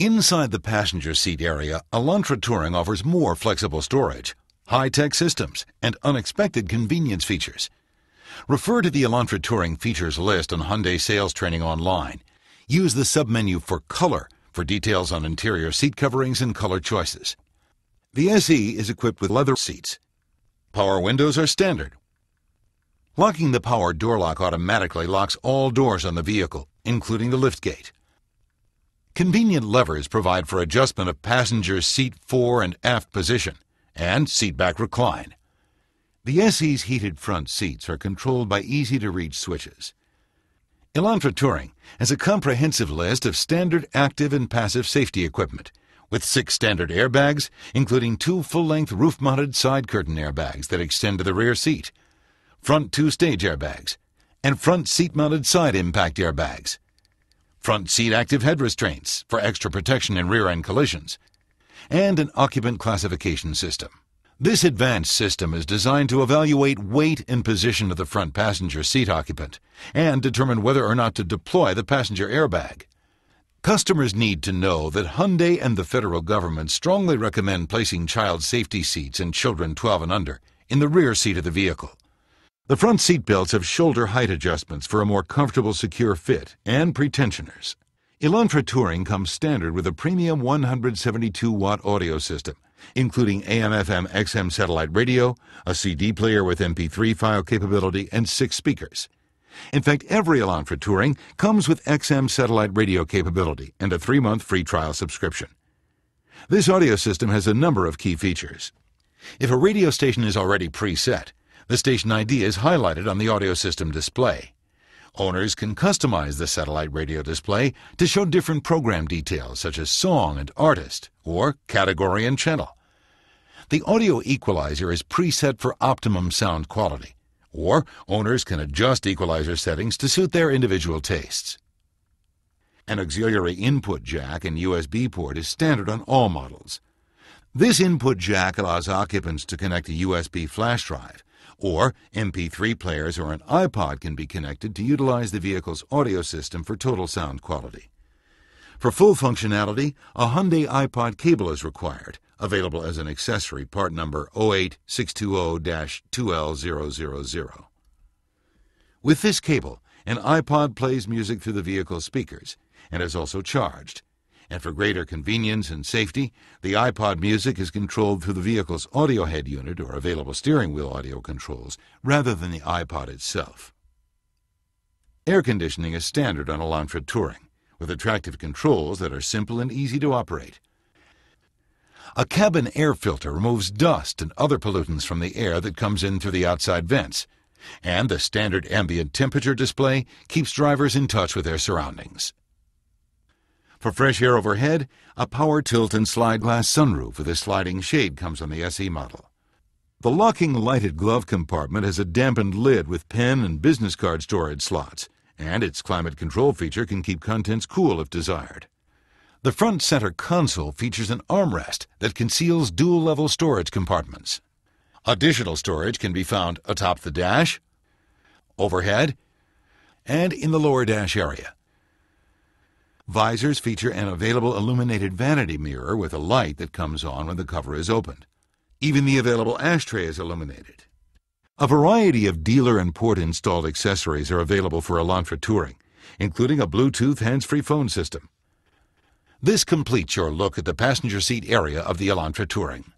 Inside the passenger seat area, Elantra Touring offers more flexible storage, high-tech systems, and unexpected convenience features. Refer to the Elantra Touring features list on Hyundai Sales Training online. Use the submenu for Color for details on interior seat coverings and color choices. The SE is equipped with leather seats. Power windows are standard. Locking the power door lock automatically locks all doors on the vehicle, including the liftgate. Convenient levers provide for adjustment of passenger seat fore and aft position and seat back recline. The SE's heated front seats are controlled by easy-to-reach switches. Elantra Touring has a comprehensive list of standard active and passive safety equipment, with six standard airbags, including two full-length roof-mounted side curtain airbags that extend to the rear seat, front two-stage airbags, and front seat-mounted side impact airbags, front seat active head restraints for extra protection in rear-end collisions, and an occupant classification system. This advanced system is designed to evaluate weight and position of the front passenger seat occupant and determine whether or not to deploy the passenger airbag. Customers need to know that Hyundai and the federal government strongly recommend placing child safety seats and children 12 and under in the rear seat of the vehicle. The front seat belts have shoulder height adjustments for a more comfortable secure fit and pretensioners. Elantra Touring comes standard with a premium 172 watt audio system including AM FM XM satellite radio, a CD player with MP3 file capability, and six speakers. In fact, every Elantra Touring comes with XM satellite radio capability and a three month free trial subscription. This audio system has a number of key features. If a radio station is already preset, the station ID is highlighted on the audio system display. Owners can customize the satellite radio display to show different program details such as song and artist, or category and channel. The audio equalizer is preset for optimum sound quality, or owners can adjust equalizer settings to suit their individual tastes. An auxiliary input jack and USB port is standard on all models. This input jack allows occupants to connect a USB flash drive or MP3 players or an iPod can be connected to utilize the vehicle's audio system for total sound quality. For full functionality, a Hyundai iPod cable is required, available as an accessory part number 08620-2L000. With this cable, an iPod plays music through the vehicle's speakers and is also charged and for greater convenience and safety, the iPod Music is controlled through the vehicle's audio head unit or available steering wheel audio controls rather than the iPod itself. Air conditioning is standard on Elantra Touring, with attractive controls that are simple and easy to operate. A cabin air filter removes dust and other pollutants from the air that comes in through the outside vents, and the standard ambient temperature display keeps drivers in touch with their surroundings. For fresh air overhead, a power tilt and slide glass sunroof with a sliding shade comes on the SE model. The locking lighted glove compartment has a dampened lid with pen and business card storage slots, and its climate control feature can keep contents cool if desired. The front center console features an armrest that conceals dual-level storage compartments. Additional storage can be found atop the dash, overhead, and in the lower dash area. Visors feature an available illuminated vanity mirror with a light that comes on when the cover is opened. Even the available ashtray is illuminated. A variety of dealer and port installed accessories are available for Elantra Touring, including a Bluetooth hands-free phone system. This completes your look at the passenger seat area of the Elantra Touring.